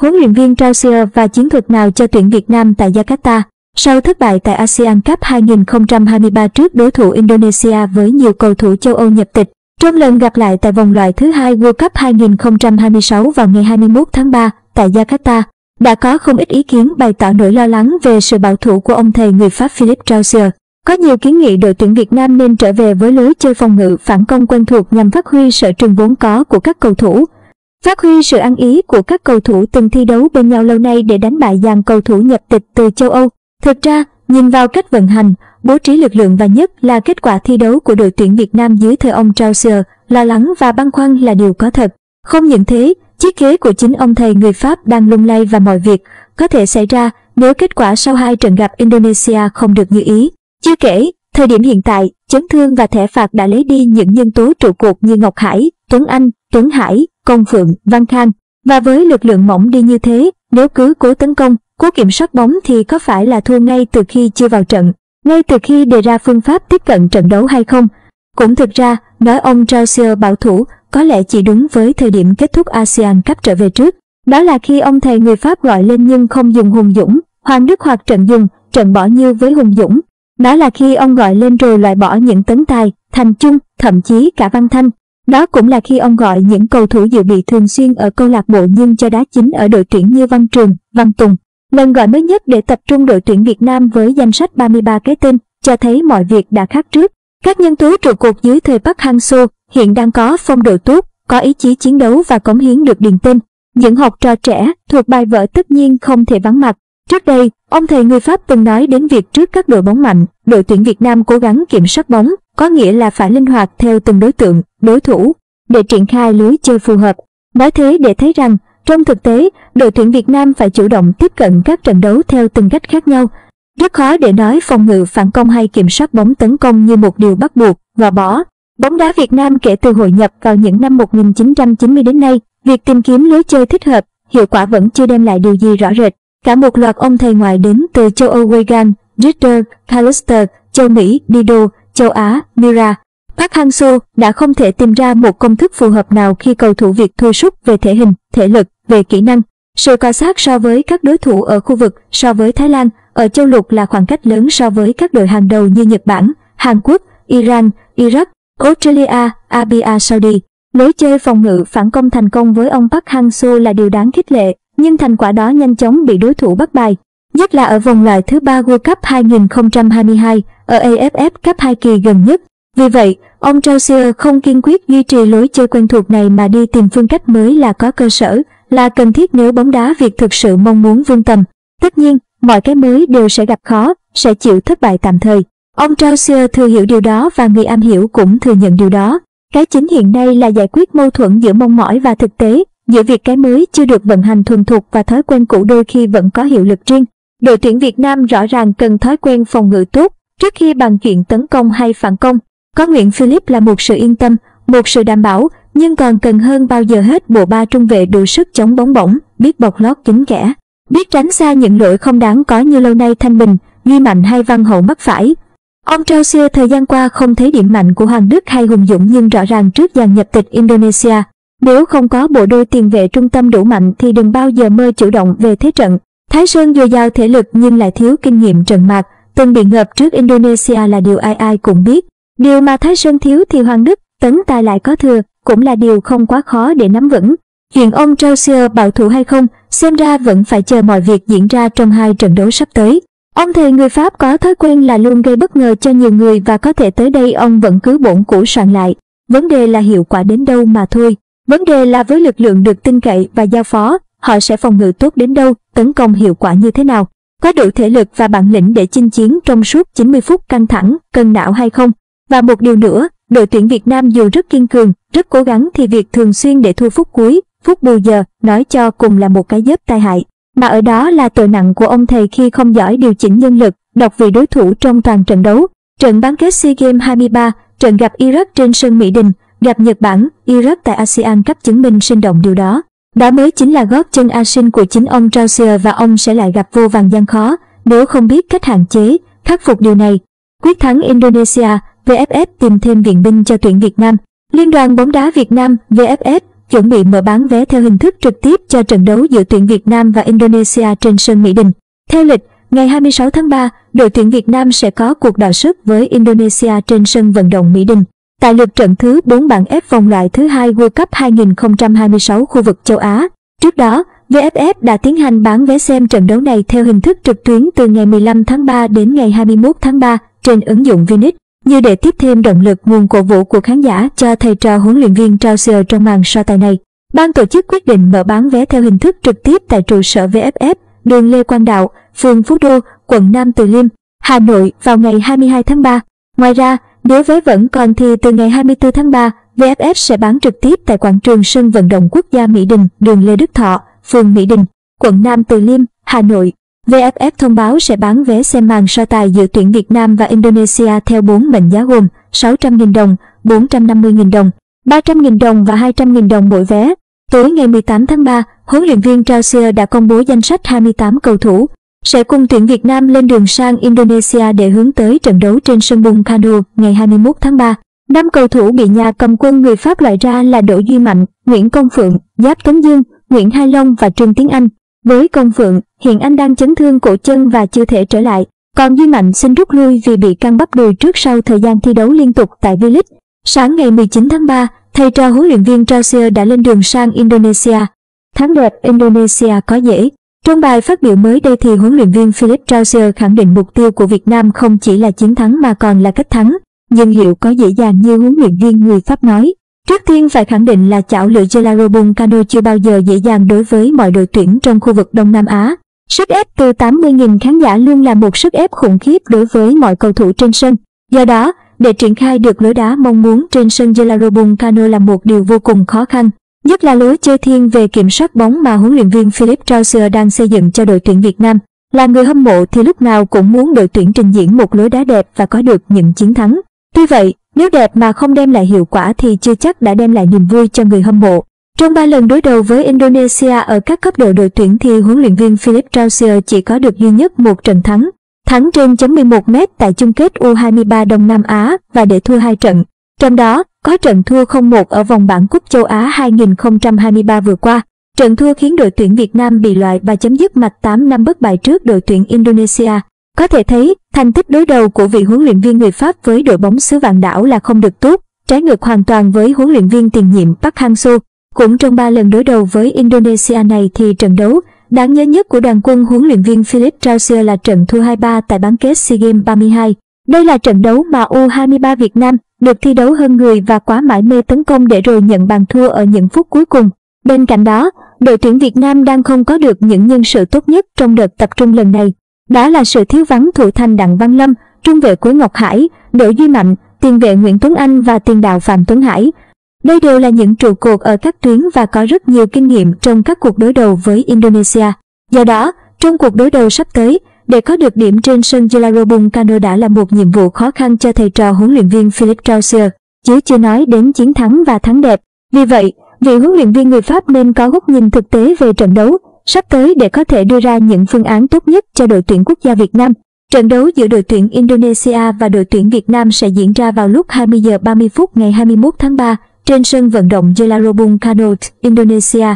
huấn luyện viên Trausier và chiến thuật nào cho tuyển Việt Nam tại Jakarta. Sau thất bại tại ASEAN Cup 2023 trước đối thủ Indonesia với nhiều cầu thủ châu Âu nhập tịch, trong lần gặp lại tại vòng loại thứ hai World Cup 2026 vào ngày 21 tháng 3 tại Jakarta, đã có không ít ý kiến bày tỏ nỗi lo lắng về sự bảo thủ của ông thầy người Pháp Philip Trausier. Có nhiều kiến nghị đội tuyển Việt Nam nên trở về với lối chơi phòng ngự phản công quen thuộc nhằm phát huy sở trường vốn có của các cầu thủ. Phát huy sự ăn ý của các cầu thủ từng thi đấu bên nhau lâu nay để đánh bại dàn cầu thủ nhập tịch từ châu Âu. Thực ra, nhìn vào cách vận hành, bố trí lực lượng và nhất là kết quả thi đấu của đội tuyển Việt Nam dưới thời ông Trausier, lo lắng và băn khoăn là điều có thật. Không những thế, chiếc ghế của chính ông thầy người Pháp đang lung lay và mọi việc có thể xảy ra nếu kết quả sau hai trận gặp Indonesia không được như ý. Chưa kể, thời điểm hiện tại, chấn thương và thẻ phạt đã lấy đi những nhân tố trụ cột như Ngọc Hải, Tuấn Anh, Tuấn Hải, Công Phượng, Văn Khang. Và với lực lượng mỏng đi như thế, nếu cứ cố tấn công, cố kiểm soát bóng thì có phải là thua ngay từ khi chưa vào trận, ngay từ khi đề ra phương pháp tiếp cận trận đấu hay không? Cũng thực ra, nói ông Trausier bảo thủ có lẽ chỉ đúng với thời điểm kết thúc ASEAN Cup trở về trước. Đó là khi ông thầy người Pháp gọi lên nhưng không dùng Hùng Dũng, Hoàng Đức hoặc trận dùng, trận bỏ như với Hùng Dũng. Đó là khi ông gọi lên rồi loại bỏ những tấn tài, thành Chung, thậm chí cả văn thanh. Đó cũng là khi ông gọi những cầu thủ dự bị thường xuyên ở câu lạc bộ nhưng cho đá chính ở đội tuyển như Văn Trường, Văn Tùng. Lần gọi mới nhất để tập trung đội tuyển Việt Nam với danh sách 33 cái tên, cho thấy mọi việc đã khác trước. Các nhân tố trụ cột dưới thời Park Hang-seo hiện đang có phong độ tốt, có ý chí chiến đấu và cống hiến được điền tên. Những học trò trẻ thuộc bài vở tất nhiên không thể vắng mặt. Trước đây, ông thầy người Pháp từng nói đến việc trước các đội bóng mạnh, đội tuyển Việt Nam cố gắng kiểm soát bóng, có nghĩa là phải linh hoạt theo từng đối tượng, đối thủ, để triển khai lưới chơi phù hợp. Nói thế để thấy rằng, trong thực tế, đội tuyển Việt Nam phải chủ động tiếp cận các trận đấu theo từng cách khác nhau. Rất khó để nói phòng ngự phản công hay kiểm soát bóng tấn công như một điều bắt buộc, và bỏ. Bóng đá Việt Nam kể từ hội nhập vào những năm 1990 đến nay, việc tìm kiếm lối chơi thích hợp, hiệu quả vẫn chưa đem lại điều gì rõ rệt. Cả một loạt ông thầy ngoại đến từ châu Âu Wigan, Ritter, Callister, châu Mỹ, Dido, châu Á, Mira, Park Hang-seo đã không thể tìm ra một công thức phù hợp nào khi cầu thủ Việt thua sút về thể hình, thể lực, về kỹ năng. Sự cọ sát so với các đối thủ ở khu vực so với Thái Lan, ở châu lục là khoảng cách lớn so với các đội hàng đầu như Nhật Bản, Hàn Quốc, Iran, Iraq, Australia, Arabia Saudi. Lối chơi phòng ngự phản công thành công với ông Park Hang-seo là điều đáng khích lệ, nhưng thành quả đó nhanh chóng bị đối thủ bắt bài. Nhất là ở vòng loại thứ ba World Cup 2022 ở AFF Cup 2 kỳ gần nhất. Vì vậy, ông Chelsea không kiên quyết duy trì lối chơi quen thuộc này mà đi tìm phương cách mới là có cơ sở, là cần thiết nếu bóng đá Việt thực sự mong muốn vươn tầm. Tất nhiên, mọi cái mới đều sẽ gặp khó, sẽ chịu thất bại tạm thời. Ông Chelsea thừa hiểu điều đó và người am hiểu cũng thừa nhận điều đó. Cái chính hiện nay là giải quyết mâu thuẫn giữa mong mỏi và thực tế, giữa việc cái mới chưa được vận hành thuần thục và thói quen cũ đôi khi vẫn có hiệu lực riêng. Đội tuyển Việt Nam rõ ràng cần thói quen phòng ngự tốt trước khi bàn chuyện tấn công hay phản công. Có Nguyễn Philip là một sự yên tâm, một sự đảm bảo, nhưng còn cần hơn bao giờ hết bộ ba trung vệ đủ sức chống bóng bổng, biết bọc lót chính kẽ, biết tránh xa những lỗi không đáng có như lâu nay Thanh Bình, Duy Mạnh hay Văn Hậu mắc phải. Ông Chelsea thời gian qua không thấy điểm mạnh của Hoàng Đức hay Hùng Dũng nhưng rõ ràng trước dàn nhập tịch Indonesia. Nếu không có bộ đôi tiền vệ trung tâm đủ mạnh thì đừng bao giờ mơ chủ động về thế trận. Thái Sơn dồi dào thể lực nhưng lại thiếu kinh nghiệm trận mạc, từng bị ngập trước Indonesia là điều ai ai cũng biết. Điều mà Thái Sơn thiếu thì Hoàng Đức, tấn tài lại có thừa, cũng là điều không quá khó để nắm vững. Chuyện ông Trausier bảo thủ hay không, xem ra vẫn phải chờ mọi việc diễn ra trong hai trận đấu sắp tới. Ông thầy người Pháp có thói quen là luôn gây bất ngờ cho nhiều người và có thể tới đây ông vẫn cứ bổn cũ soạn lại. Vấn đề là hiệu quả đến đâu mà thôi. Vấn đề là với lực lượng được tin cậy và giao phó, họ sẽ phòng ngự tốt đến đâu, tấn công hiệu quả như thế nào. Có đủ thể lực và bản lĩnh để chinh chiến trong suốt 90 phút căng thẳng, cân não hay không. Và một điều nữa, đội tuyển Việt Nam dù rất kiên cường, rất cố gắng thì việc thường xuyên để thua phút cuối, phút bù giờ, nói cho cùng là một cái dớp tai hại. Mà ở đó là tội nặng của ông thầy khi không giỏi điều chỉnh nhân lực, đọc vị đối thủ trong toàn trận đấu. Trận bán kết SEA Games 23, trận gặp Iraq trên sân Mỹ Đình, gặp Nhật Bản, Iraq tại ASEAN Cup chứng minh sinh động điều đó. Đó mới chính là gót chân a sinh của chính ông Trausier và ông sẽ lại gặp vô vàng gian khó nếu không biết cách hạn chế, khắc phục điều này. Quyết thắng Indonesia, VFF tìm thêm viện binh cho tuyển Việt Nam. Liên đoàn bóng đá Việt Nam, VFF, chuẩn bị mở bán vé theo hình thức trực tiếp cho trận đấu giữa tuyển Việt Nam và Indonesia trên sân Mỹ Đình. Theo lịch, ngày 26 tháng 3, đội tuyển Việt Nam sẽ có cuộc đọ sức với Indonesia trên sân vận động Mỹ Đình. Tại lượt trận thứ 4 bảng F vòng loại thứ hai World Cup 2026 khu vực châu Á. Trước đó, VFF đã tiến hành bán vé xem trận đấu này theo hình thức trực tuyến từ ngày 15 tháng 3 đến ngày 21 tháng 3 trên ứng dụng Vinix, như để tiếp thêm động lực nguồn cổ vũ của khán giả cho thầy trò huấn luyện viên Trauser trong màn so tài này. Ban tổ chức quyết định mở bán vé theo hình thức trực tiếp tại trụ sở VFF, đường Lê Quang Đạo, phường Phú Đô, quận Nam Từ Liêm, Hà Nội vào ngày 22 tháng 3. Ngoài ra, nếu vé vẫn còn thì từ ngày 24 tháng 3, VFF sẽ bán trực tiếp tại quảng trường sân vận động quốc gia Mỹ Đình, đường Lê Đức Thọ, phường Mỹ Đình, quận Nam Từ Liêm, Hà Nội. VFF thông báo sẽ bán vé xem màn so tài giữa tuyển Việt Nam và Indonesia theo 4 mệnh giá gồm 600.000 đồng, 450.000 đồng, 300.000 đồng và 200.000 đồng mỗi vé. Tối ngày 18 tháng 3, huấn luyện viên Trausier đã công bố danh sách 28 cầu thủ sẽ cùng tuyển Việt Nam lên đường sang Indonesia để hướng tới trận đấu trên sân bùng Kano ngày 21 tháng 3. Năm cầu thủ bị nhà cầm quân người Pháp loại ra là Đỗ Duy Mạnh, Nguyễn Công Phượng, Giáp Tấn Dương, Nguyễn Hai Long và Trương Tiến Anh. Với Công Phượng, hiện anh đang chấn thương cổ chân và chưa thể trở lại. Còn Duy Mạnh xin rút lui vì bị căng bắp đùi trước sau thời gian thi đấu liên tục tại V-League. Sáng ngày 19 tháng 3, thầy trò huấn luyện viên Trausier đã lên đường sang Indonesia. Thắng đẹp Indonesia có dễ. Trong bài phát biểu mới đây thì huấn luyện viên Philip Trausier khẳng định mục tiêu của Việt Nam không chỉ là chiến thắng mà còn là cách thắng. Nhưng liệu có dễ dàng như huấn luyện viên người Pháp nói? Trước tiên phải khẳng định là chảo lửa Gelaro Cano chưa bao giờ dễ dàng đối với mọi đội tuyển trong khu vực Đông Nam Á. Sức ép từ 80.000 khán giả luôn là một sức ép khủng khiếp đối với mọi cầu thủ trên sân. Do đó, để triển khai được lối đá mong muốn trên sân Gelaro Cano là một điều vô cùng khó khăn. Nhất là lối chơi thiên về kiểm soát bóng mà huấn luyện viên Philip Trauser đang xây dựng cho đội tuyển Việt Nam. Là người hâm mộ thì lúc nào cũng muốn đội tuyển trình diễn một lối đá đẹp và có được những chiến thắng. Tuy vậy, nếu đẹp mà không đem lại hiệu quả thì chưa chắc đã đem lại niềm vui cho người hâm mộ. Trong 3 lần đối đầu với Indonesia ở các cấp độ đội tuyển thì huấn luyện viên Philip Trauser chỉ có được duy nhất một trận thắng. Thắng trên chấm 11m tại chung kết U23 Đông Nam Á và để thua hai trận. Trong đó, có trận thua 0-1 ở vòng bảng cúp châu Á 2023 vừa qua. Trận thua khiến đội tuyển Việt Nam bị loại và chấm dứt mạch 8 năm bất bại trước đội tuyển Indonesia. Có thể thấy, thành tích đối đầu của vị huấn luyện viên người Pháp với đội bóng xứ vạn đảo là không được tốt, trái ngược hoàn toàn với huấn luyện viên tiền nhiệm Park Hang-seo. Cũng trong 3 lần đối đầu với Indonesia này thì trận đấu đáng nhớ nhất của đoàn quân huấn luyện viên Philip Trausier là trận thua 2-3 tại bán kết SEA Games 32. Đây là trận đấu mà U23 Việt Nam được thi đấu hơn người và quá mãi mê tấn công để rồi nhận bàn thua ở những phút cuối cùng. Bên cạnh đó, đội tuyển Việt Nam đang không có được những nhân sự tốt nhất trong đợt tập trung lần này. Đó là sự thiếu vắng thủ thành Đặng Văn Lâm, trung vệ Quế Ngọc Hải, Đỗ Duy Mạnh, tiền vệ Nguyễn Tuấn Anh và tiền đạo Phạm Tuấn Hải. Đây đều là những trụ cột ở các tuyến và có rất nhiều kinh nghiệm trong các cuộc đối đầu với Indonesia. Do đó, trong cuộc đối đầu sắp tới, để có được điểm trên sân Gelaro Cano đã là một nhiệm vụ khó khăn cho thầy trò huấn luyện viên Philip Trausier, chứ chưa nói đến chiến thắng và thắng đẹp. Vì vậy, vị huấn luyện viên người Pháp nên có góc nhìn thực tế về trận đấu sắp tới để có thể đưa ra những phương án tốt nhất cho đội tuyển quốc gia Việt Nam. Trận đấu giữa đội tuyển Indonesia và đội tuyển Việt Nam sẽ diễn ra vào lúc 20 giờ 30 phút ngày 21 tháng 3 trên sân vận động Gelaro Bung Indonesia.